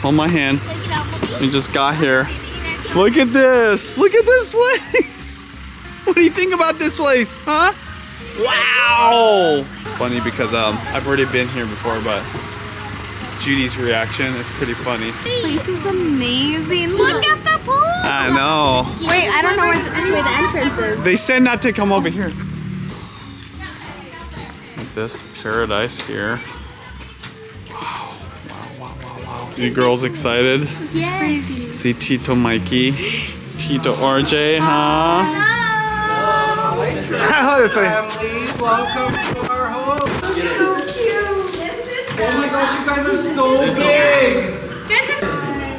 Hold my hand. We just got here. Look at this. Look at this place. What do you think about this place, huh? Wow. It's funny because um, I've already been here before, but Judy's reaction is pretty funny. This place is amazing. Look at the pool. I know. Wait, I don't know where the, where the entrance is. They said not to come over here. This paradise here. Wow, wow, wow, wow, wow. You girls excited? Yes. See Tito Mikey, Tito RJ, huh? Honestly, family. Welcome to our home. So cute. Oh my gosh, you guys are so big.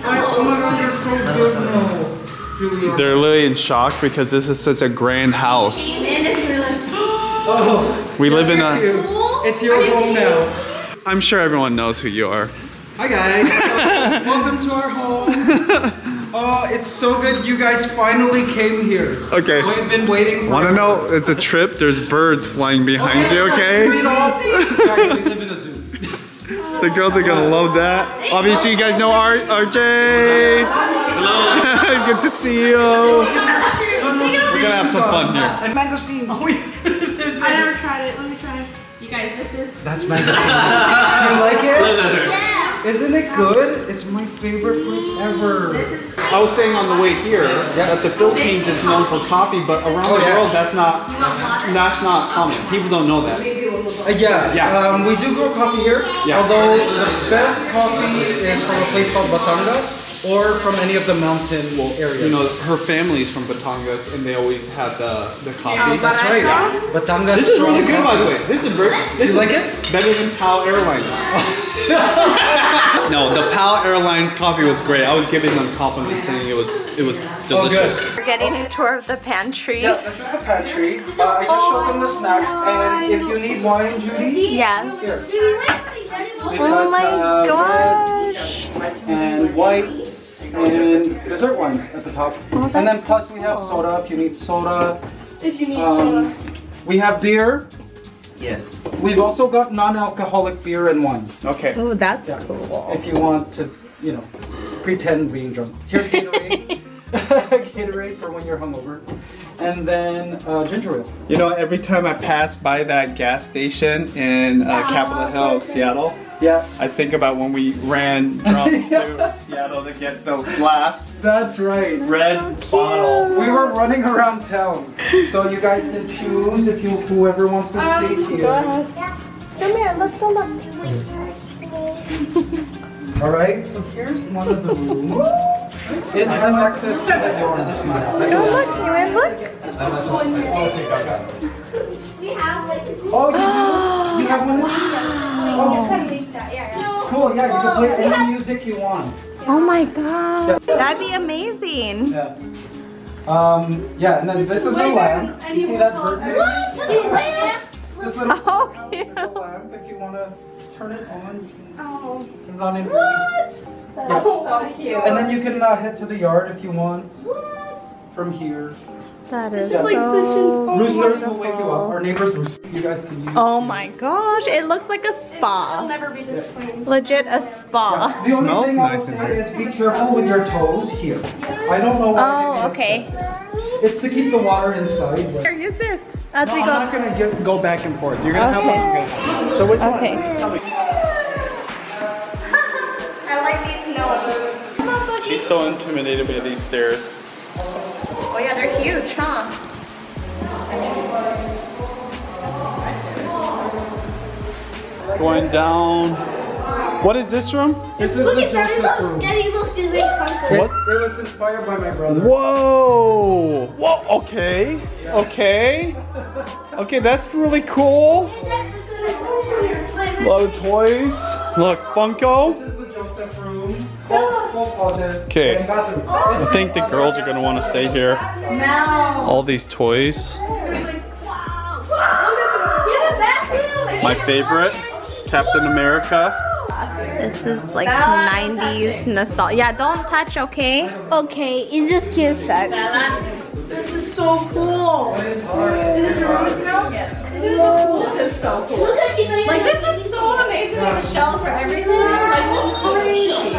I- oh my god, you're so big now. Julia. they're literally in shock because this is such a grand house. Oh, We live in a. you. It's your home now. I'm sure everyone knows who you are. Hi guys. Welcome to our home. Oh, it's so good you guys finally came here. Okay. We've been waiting for Want to know? It's a trip. There's birds flying behind you. Oh, okay. Guys, we live in a zoo. The girls are gonna love that. Obviously, you guys know R- RJ. Hello. Good to see you. We're gonna have some fun here. And mangosteen. Oh, wait. this is I never tried it. Let me try. You guys, this is. That's mangosteen. Do you like it? Isn't it good? It's my favorite fruit ever. I was saying on the way here that the Philippines is known for coffee, but around Oh, the yeah. world that's not that's not common. People don't know that. Uh, yeah, Yeah. Um, we do grow coffee here. Yeah. Although the best coffee is from a place called Batangas or from any of the mountain areas. You know, her family's from Batangas, and they always had the the coffee. that's right. Batangas. This is really strong good, by the way. This is very. This you is like it? Better than PAL Airlines. no, the PAL Airlines coffee was great. I was giving them compliments, saying it was it was Oh, delicious. good. We're getting a tour of the pantry. Yeah, this is the pantry. Uh, I just showed them the snacks, and if you need wine, Judy, Yes. here. We've Oh got, my uh, gosh. reds and whites and dessert wines at the top. Oh, and then plus we have soda if you need soda. If you need Um, we have beer. Yes. We've also got non-alcoholic beer and wine. Okay. Oh, that's Yeah. cool. If you want to, you know, pretend being drunk. Here's Gatorade. Gatorade for when you're hungover. And then uh, ginger ale. You know, every time I pass by that gas station in uh, Capitol Hill, Seattle, Yeah, I think about when we ran drunk to Seattle to get the last that's right. red bottle. We were running around town, so you guys can choose if you whoever wants to stay here. Go ahead, Come here, let's go look. All right, so here's one of the rooms. It has access to the yard too. Go look, you and look. Oh, you do? You have one? Oh, cool. Yeah, you can play any music you want. Oh my god. That'd be amazing. Yeah. Um, yeah, and then this, is a lamp. You see that bird? This little Oh, house is yeah. a lamp. If you want to turn it on, you can Oh, turn it on and yeah. so cute. And then you can uh, head to the yard if you want. From here. That is Yeah. so like such an- Roosters will wake you up. Our neighbors rooster. You guys can use. Oh my gosh, it looks like a I'll spa. never be this clean. Legit a spa. The only Smells thing I will nice in say here. is be careful with your toes here. I don't know why. Oh, they okay. this. It's to keep the water inside. But... Here, use this as we I'm go. not gonna get, go back and forth. You're gonna Okay. have to. So which Okay. one? She's so intimidated by these stairs. Oh yeah, they're huge, huh? Going down. What is this room? This is the Joseph room. Daddy, look, there's like It, What? it was inspired by my brother. Whoa! Whoa! Okay. Okay. Okay, that's really cool. A lot of toys. Look, Funko. This is the Joseph room. Full, full closet. Okay. I think the girls are gonna want to stay here. All these toys. My favorite, Captain America. This is like 90s nostalgia. Yeah, don't touch, okay? Okay, it's just cute sec. This is so cool. It's. Is this a now? Yes. This is so cool. This is so cool. Look at you. Like this is so amazing. They have shells for everything. Like this is crazy.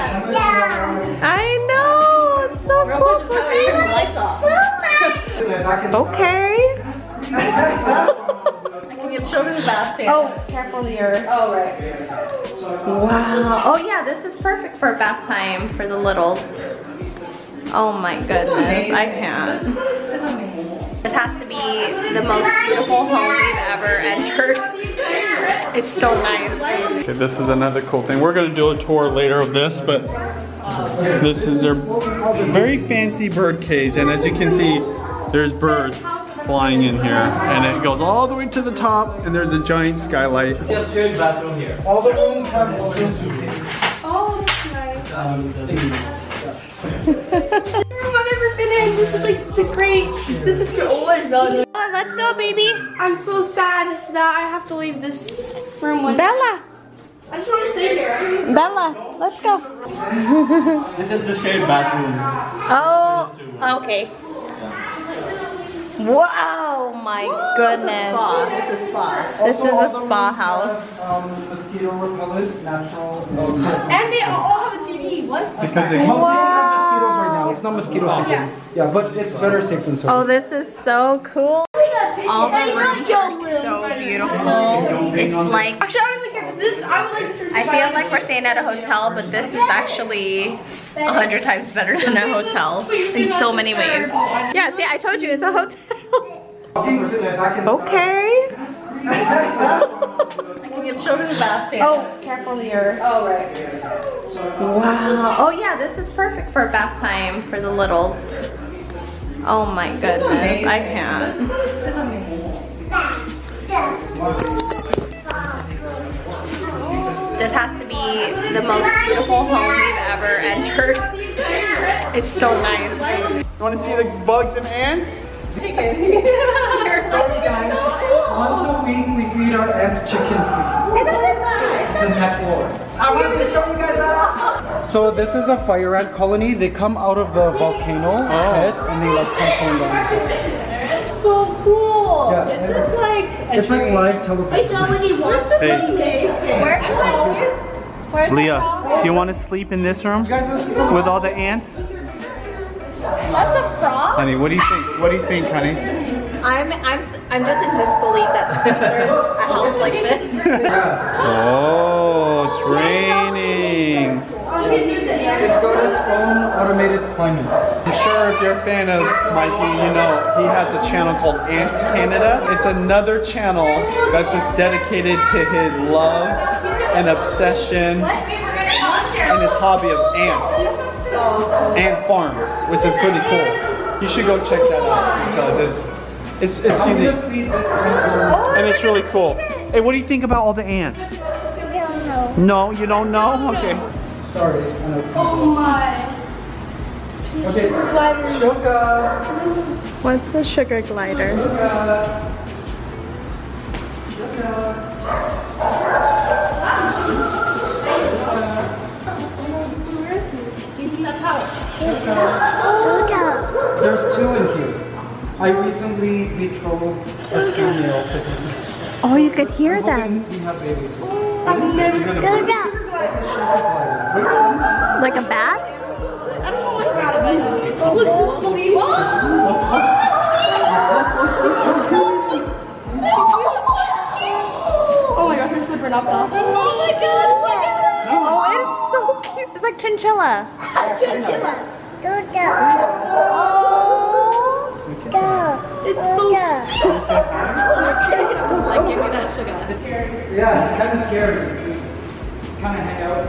I know. It's so Real cool. quick, just how I turn the lights off. Okay. I can get children's bath too. Oh, careful here. Oh right. Wow. Oh yeah, this is perfect for bath time for the littles. Oh my goodness, I can't. This is amazing. This has to be the most beautiful home we've ever entered. It's so nice. Okay, this is another cool thing. We're gonna do a tour later of this, but this is their very fancy bird cage, and as you can see, there's birds flying in here, and it goes all the way to the top, and there's a giant skylight. bathroom here. All the rooms have also suitcases. Oh, that's nice. Um, This is like the great. This is good. Oh, there's Bella. Let's go, baby. I'm so sad that I have to leave this room. One. Bella, I just want to stay here. Bella, let's go. This is the shared bathroom. Oh, okay. Wow, my goodness. Spa. This is a spa. This is a spa house. Um, mosquito repellent, natural. Um, And they all have a TV. What? Because they Well, they have mosquitoes right now. It's not mosquito season. Yeah, but it's better safe than Oh, this is so cool. All the rooms are so beautiful. It's like Actually, I don't even care. This I would like to turn. I feel like we're staying at a hotel, but this is actually a hundred times better than a hotel in so many ways. Yeah, see, I told you it's a hotel. Okay. I can get children's bath too. Oh, careful here. Oh right. Wow. Oh yeah, this is perfect for bath time for the littles. Oh my goodness, I can't. This is amazing. This has to be the most beautiful home we've ever entered. It's so nice. You want to see the bugs and ants? Chicken. Sorry guys, once a week we feed our ants chicken feed. It's a net war. I wanted to show you guys that. So this is a fire ant colony. They come out of the volcano oh. head and they like come down. so cool. Yeah, this and- is like. It's like live television. Somebody wants to Hey. amazing. Where? Leah, do you want to sleep in this room You guys want to see some? with all the ants? That's a frog? Honey, what do you think? What do you think, honey? I'm I'm I'm just in disbelief that a house like this. Oh, it's raining. It's got its own automated climate. I'm sure if you're a fan of Mikey, you know he has a channel called Ants Canada. It's another channel that's just dedicated to his love and obsession and his hobby of ants. Ant farms, which is pretty cool. You should go check that out because it's it's it's I'm unique this one. and it's really cool. Hey, what do you think about all the ants? No, you don't know? Okay. Sorry, I know it's Oh my. Okay, Shoka. What's the sugar glider? There's two in here. I recently betrothed a female to him. Oh, you could hear them. We have babies. soon. Like a bat? Oh my gosh, we're slipping up now. Oh, oh, oh it is so cute. It's like chinchilla. chinchilla. It's so oh, Like give me that sugar. Yeah, it's kind of scary. Kind of hang out.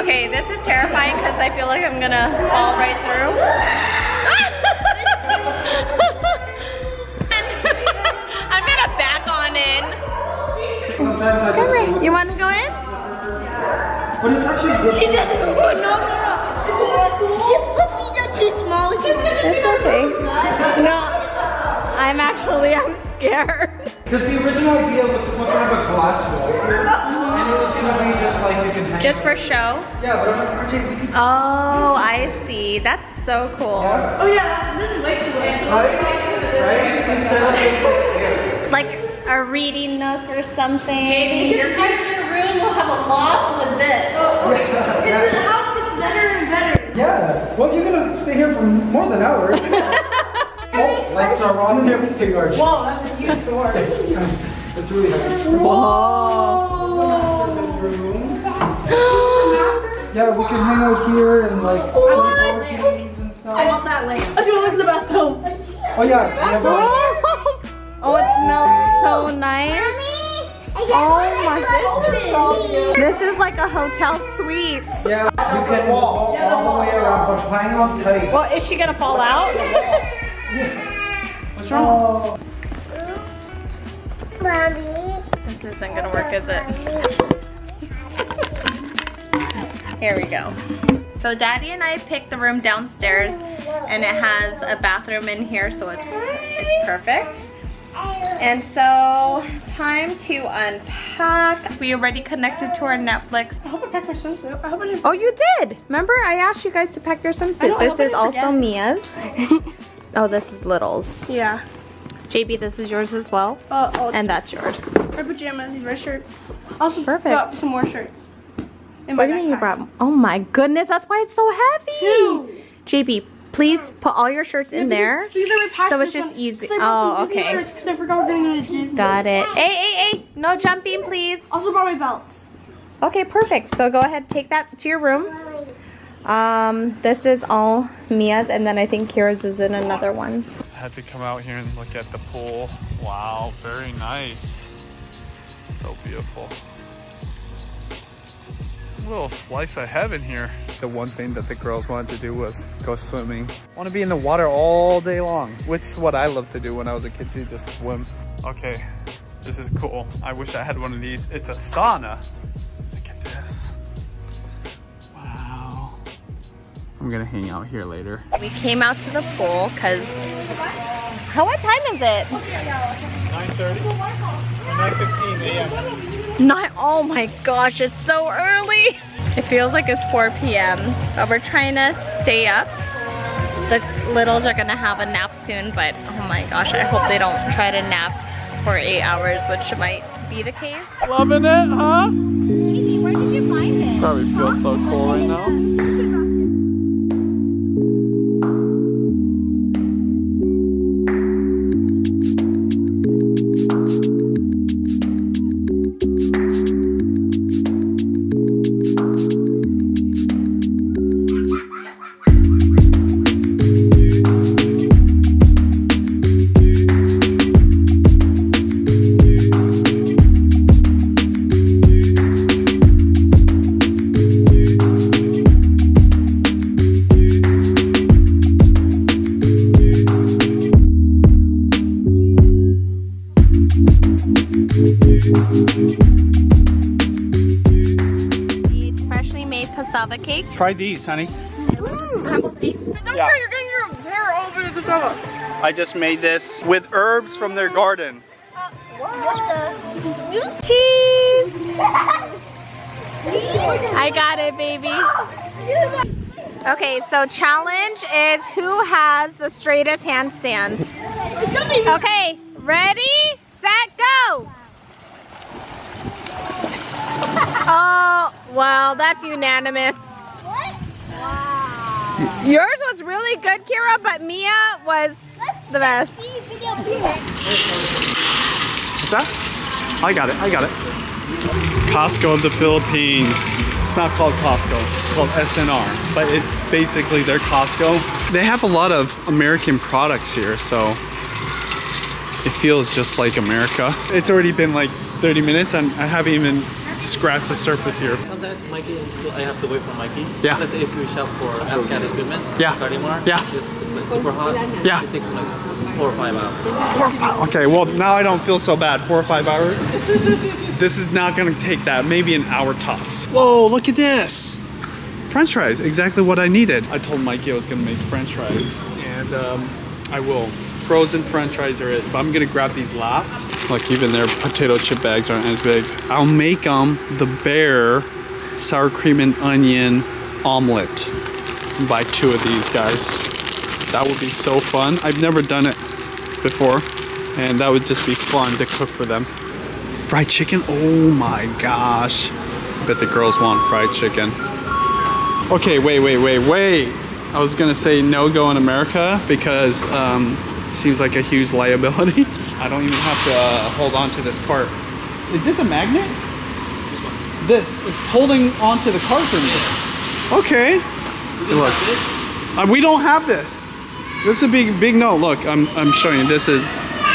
Okay, this is terrifying because I feel like I'm gonna fall right through. I'm gonna back on in. Come just here. You want to go in? But it's actually good. no, no, no. The feet are too small. It's okay. No, I'm actually, I'm scared. Because the original idea was supposed to have a glass wall here, and it was gonna be just like you can hang. Just for show? Yeah, but I'm like, RJ. Oh, I see. That's so cool. Yeah. Oh yeah, this is way too late. Right? Right? Instead of just like there. Like a reading nook or something. Jamie, Your future room will have a loft with this. Oh, yeah, yeah. The house gets better and better. Yeah. Well, you're gonna stay here for more than hours. oh, lights are on and everything, RJ. Whoa, that's a huge door. It's really heavy. Whoa. Room. Yeah, we can hang out here and like play board games and I want that lamp. Let's go look at the bathroom. Oh yeah, we Oh, it smells so nice. Oh my This is like a hotel suite. yeah, you can go all the way around, but hang on tight. Well, is she gonna fall out? What's wrong? Mommy. This isn't gonna work, is it? Here we go. So daddy and I picked the room downstairs and it has a bathroom in here so it's it's perfect. And so time to unpack. We already connected to our Netflix. I hope I packed my swimsuit. I hope I didn't. Oh, you did. Remember I asked you guys to pack your swimsuit. I this is also. Miya's. oh, this is Little's. Yeah. JB, this is yours as well. Uh, oh, And that's yours. my pajamas, these red shirts. Also Perfect. got some more shirts. In my What do you mean you brought? Oh my goodness, that's why it's so heavy. Two. JB, please put all your shirts in Yeah, there. because- because I So it's just one. easy. 'Cause I Oh, okay. shirts because I forgot we're going to Disney. Got it. Hey, hey, hey! No jumping, please. Also brought my belts. Okay, perfect. So go ahead, take that to your room. Um, this is all Miya's, and then I think Keira's is in another one. I had to come out here and look at the pool. Wow, very nice. So beautiful. Little slice of heaven here. The one thing that the girls wanted to do was go swimming. want to be in the water all day long, which is what I loved to do when I was a kid too, just swim. Okay, this is cool. I wish I had one of these. It's a sauna. I'm gonna hang out here later. We came out to the pool because. How? What time is it? 9:30. 9:15 a.m. Not. Oh my gosh! It's so early. It feels like it's 4 p.m. But we're trying to stay up. The littles are gonna have a nap soon, but oh my gosh! I hope they don't try to nap for eight hours, which might be the case. Loving it, huh? Where did you find it? Probably feels so cool right now. Try these, honey. Yeah. You're getting your hair over the cassava. I just made this with herbs from their garden. Cheese! I got it, baby. Okay, so challenge is who has the straightest handstand. Okay, ready, set, go! Oh, well, that's unanimous. Yours was really good, Keira, but Miya was the best. What's that? I got it, I got it. Costco of the Philippines. It's not called Costco, it's called S&R, but it's basically their Costco. They have a lot of American products here, so it feels just like America. It's already been like 30 minutes and I haven't even scratched the surface here. Sometimes Mikey still I have to wait for Mikey. Yeah. Let's say if you shop for AdScan equipment, Yeah. Cartimar, Yeah. it's, it's like super hot. Yeah. It takes like four or five hours. Okay, well now I don't feel so bad. Four or five hours. this is not gonna take that. Maybe an hour tops. Whoa! Look at this. French fries, exactly what I needed. I told Mikey I was gonna make French fries, and um, I will frozen french fries are it, but I'm gonna grab these last. Like even their potato chip bags aren't as big. I'll make them the bear sour cream and onion omelet. Buy two of these guys. That would be so fun. I've never done it before, and that would just be fun to cook for them. Fried chicken? Oh my gosh. I bet the girls want fried chicken. Okay, wait, wait, wait, wait. I was gonna say no go in America because um, seems like a huge liability. I don't even have to uh, hold on to this cart. Is this a magnet? This is holding onto the cart for me. Okay. Look. Uh, we don't have this. This is a big, big no. Look, I'm, I'm showing you. This is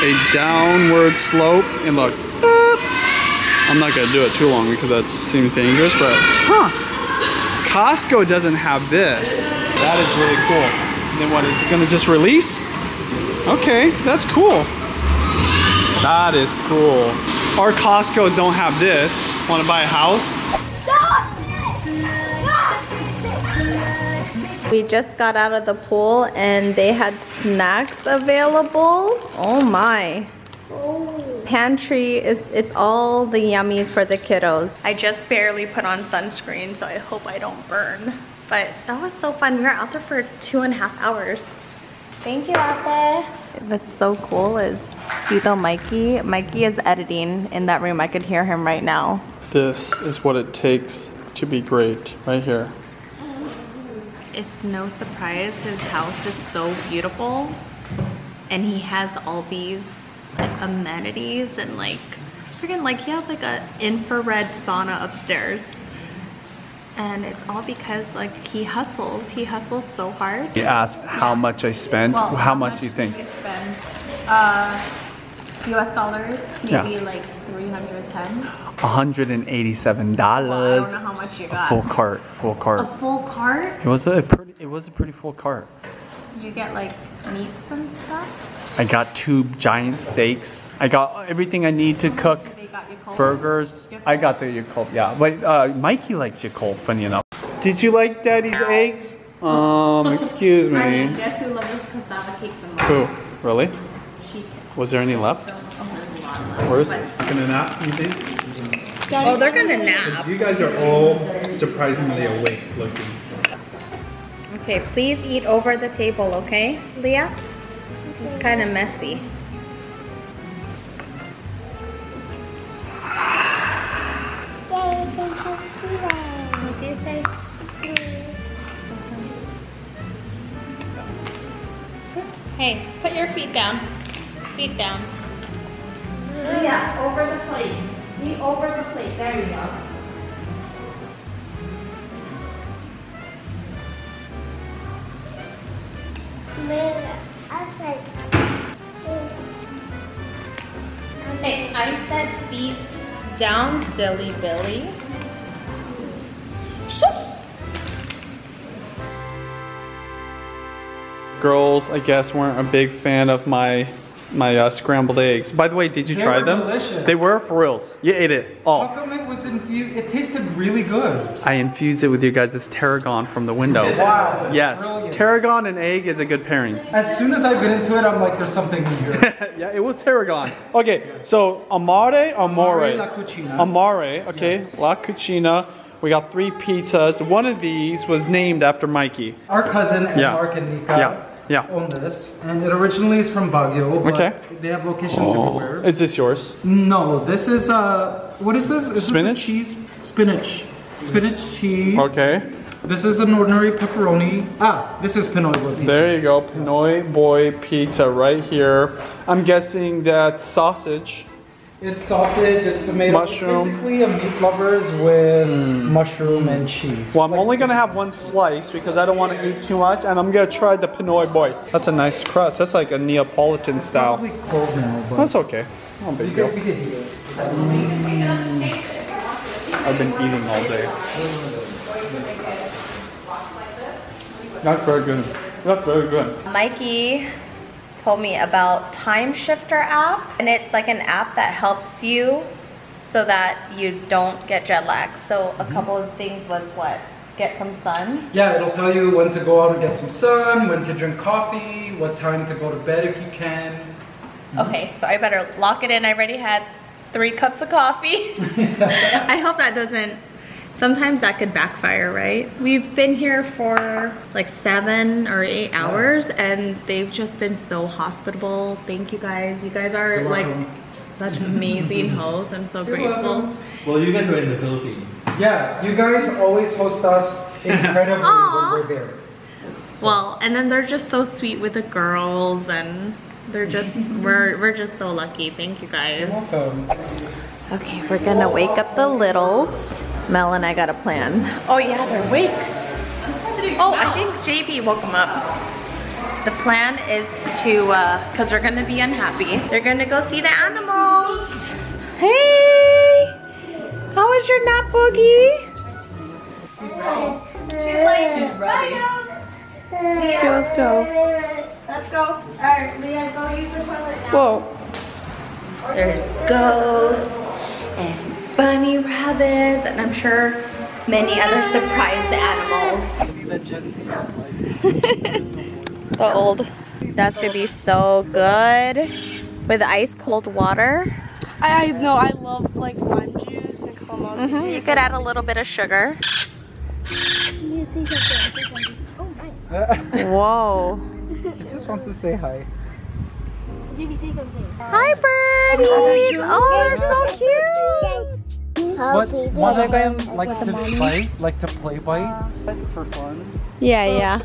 a downward slope, and look. I'm not gonna do it too long because that seems dangerous, but huh. Costco doesn't have this. That is really cool. And then what, is it gonna just release? Okay, that's cool. That is cool. Our Costco's don't have this. Wanna buy a house? We just got out of the pool and they had snacks available. Oh my. Pantry is it's all the yummies for the kiddos. I just barely put on sunscreen, so I hope I don't burn. But that was so fun. We were out there for two and a half hours. Thank you, Ate. What's so cool is Tito Mikey. Mikey is editing in that room. I could hear him right now. This is what it takes to be great, right here. It's no surprise his house is so beautiful and he has all these like amenities and like freaking like he has like a infrared sauna upstairs and it's all because like he hustles he hustles so hard You asked how much I spent. Well, how much do you think? you spend uh us dollars maybe Yeah. like 310 $187. well, i don't know how much you got Full cart, full cart. a full cart It was a pretty it was a pretty full cart. did you get like meats and stuff I got two giant steaks. I got everything I need to cook. They got you cold Burgers. I got the Yakult, yeah. But uh, Mikey likes Yakult, funny enough. Did you like Daddy's eggs? Um, excuse I mean, me. guess who loves cassava cake the most? Who? Really? She. Was there any left? Or is it gonna nap, you think? Oh, they're gonna nap. You guys are all surprisingly awake looking. Okay, please eat over the table, okay, Leah? It's kind of messy. Hey, put your feet down. Feet down. Yeah, over the plate. Eat over the plate. There you go. Hey, I said feet down, silly Billy. Girls, I guess, weren't a big fan of my my uh, scrambled eggs. By the way, did you They try were them? delicious. They were for reals. You ate it How all. come it was infused? It tasted really good. I infused it with you guys' tarragon from the window. Wow. Yes, Brilliant. tarragon and egg is a good pairing. As soon as I bit into it, I'm like, there's something in here. yeah, it was tarragon. Okay, so amare, amore. Amare la cucina. Amare, okay, Yes. la cucina. We got three pizzas. One of these was named after Mikey. Our cousin and Yeah. Mark and Nika Yeah. Yeah. own this, and it originally is from Baguio, but Okay. they have locations everywhere. Is this yours? No, this is uh, what is this? Is Spinach? This a cheese, spinach, spinach cheese. Okay. This is an ordinary pepperoni. Ah, this is Pinoy boy pizza. There you go, Pinoy Boy Pizza right here. I'm guessing that sausage. It's sausage. It's tomato. Mushroom. It's basically a meat lovers with mushroom and cheese. Well, I'm only gonna have one slice because I don't want to eat too much, and I'm gonna try the Pinoy Boy. That's a nice crust. That's like a Neapolitan style. Probably cold now, but That's okay. No we big deal. could, could eat it. I've been eating all day. Not very good. Not very good. Mikey told me about Timeshifter app, and it's like an app that helps you so that you don't get jet lag. So a mm-hmm. couple of things. Let's what? get some sun. Yeah, it'll tell you when to go out and get some sun, when to drink coffee, what time to go to bed if you can. Mm-hmm. Okay, so I better lock it in. I already had three cups of coffee. I hope that doesn't, sometimes that could backfire, right? We've been here for like seven or eight hours and they've just been so hospitable. Thank you guys. You guys are You're like welcome. such amazing hosts. I'm so You're grateful. welcome. Well, you guys are in the Philippines. Yeah, you guys always host us incredibly when we're there. Well, and then they're just so sweet with the girls and they're just, we're, we're just so lucky. Thank you guys. You're welcome. Okay, we're gonna wake up the littles. Mel and I got a plan. Oh yeah, they're awake. Oh, I think JB woke them up. The plan is to, uh, cause they're gonna be unhappy. They're gonna go see the animals. Hey! How was your nap, Boogie? She's like, she's ready. Okay, let's go. Let's go. Alright, Leah, go use the toilet now. Whoa. There's goats and bunny rabbits, and I'm sure many other surprise animals. The Gen Z is like, The old. That's gonna be so good with ice cold water. I, I know, I love like lime juice and calamansi Mhm, You could add a little bit of sugar. Whoa. I just want to say hi. Hi, birdies. Oh, they're so cute. But one of them likes to bite, like to play bite, uh, like for fun. Yeah, yeah.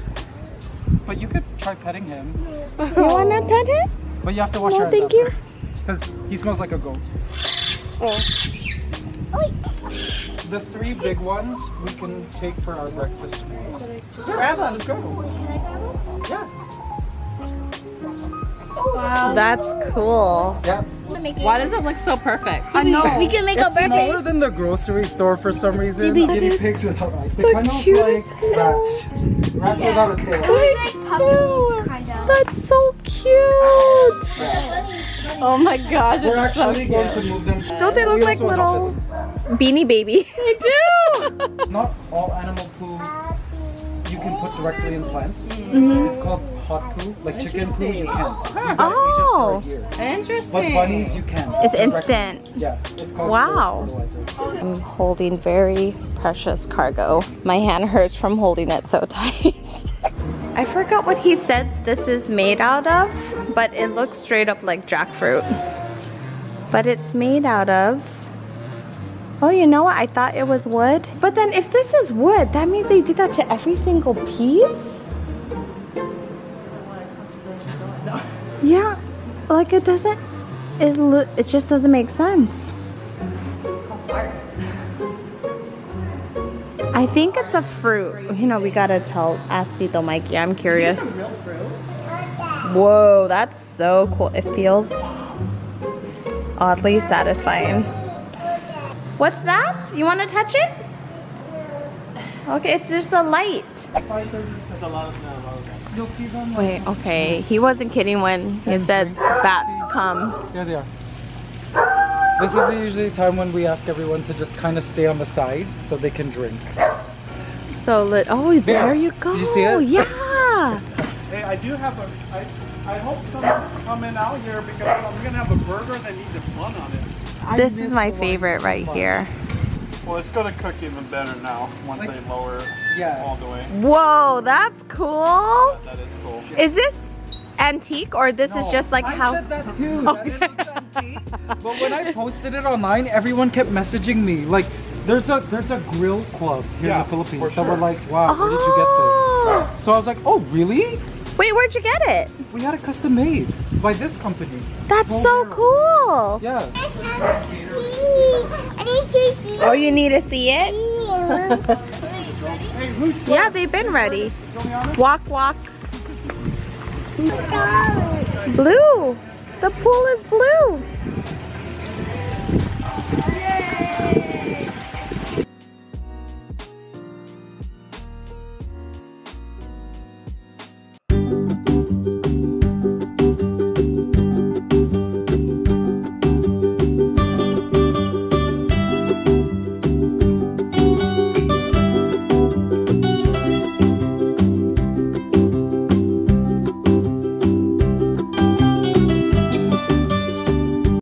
But you could try petting him. You wanna oh. pet him? But you have to wash No, your hands thank you. Because he smells like a goat. Oh. The three big ones we can take for our breakfast tomorrow. Grab them, let's go. Yeah. Wow. That's cool. Yeah. Why does it look so perfect? I know. We can make a perfect. It's smaller than the grocery store for some reason. Guinea pigs without eyes. They kind of look like rats. Rats without a tail. That's so cute. Oh my gosh, We're it's so actually going cute. to move them. Don't they look We like little beanie baby? They do. Not all animal poo you can put directly in plants. Mm-hmm. It's called hot poo. Like chicken poo, you can't. Oh, you Oh. age it for a oh. year. Interesting. But bunnies, you can. It's Directly. instant. Yeah. It's called Wow. I'm holding very precious cargo. My hand hurts from holding it so tight. I forgot what he said this is made out of, but it looks straight up like jackfruit. But it's made out of Oh, you know what? I thought it was wood. But then if this is wood, that means they did that to every single piece? Yeah. Like it doesn't it it just doesn't make sense. I think it's a fruit. You know, we gotta tell, ask Tito Mikey. I'm curious. Whoa, that's so cool. It feels oddly satisfying. What's that? You want to touch it? Okay, it's just the light. You'll see them. Wait, okay. He wasn't kidding when he said bats come. Yeah, they are. This is usually the time when we ask everyone to just kind of stay on the sides so they can drink. So lit. Oh, there you go. Did you see it? Yeah. Hey, I do have a. I, I hope someone's coming out here because I'm gonna have a burger that needs a bun on it. This is my favorite right here. Well, it's gonna cook even better now once they lower it Yeah. all the way. Whoa, that's cool. That is cool. Is this antique or this is just like I how? said that too. that it looks empty. But when I posted it online, everyone kept messaging me. Like, there's a there's a grill club here Yeah, in the Philippines for that were like, wow, where did you Oh. get this? Oh. So I was like, oh really? Wait, where'd you get it? We had it custom made by this company. That's so cool. Yeah. Oh, you need to see it? Hey, Yeah, they've been ready. Walk, walk. Blue. The pool is blue.